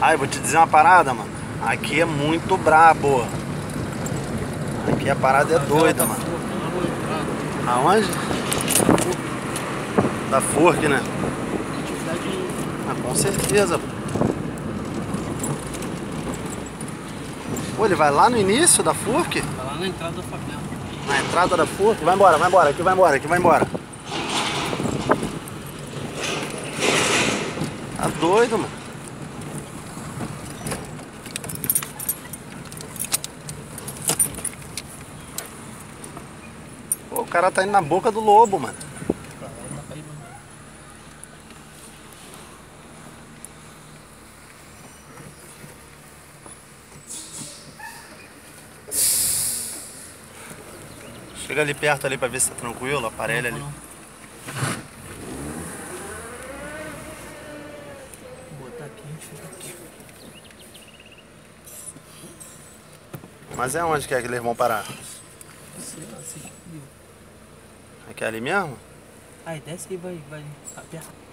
Ai, vou te dizer uma parada, mano. Aqui é muito brabo. Aqui a parada é doida, mano. Aonde? Da Fork, né? Ah, com certeza. Pô, ele vai lá no início da Fork? Tá lá na entrada da favela. Na entrada da Fork? Vai embora, vai embora, aqui vai embora, aqui vai embora. Tá doido, mano. O cara tá indo na boca do lobo, mano. Chega ali perto ali pra ver se tá tranquilo, aparelha ali. Botar aqui, fica. Mas é onde que é que eles vão parar? Sei lá, viu. Aqui é ali mesmo? Aí desce e vai, vai aperta.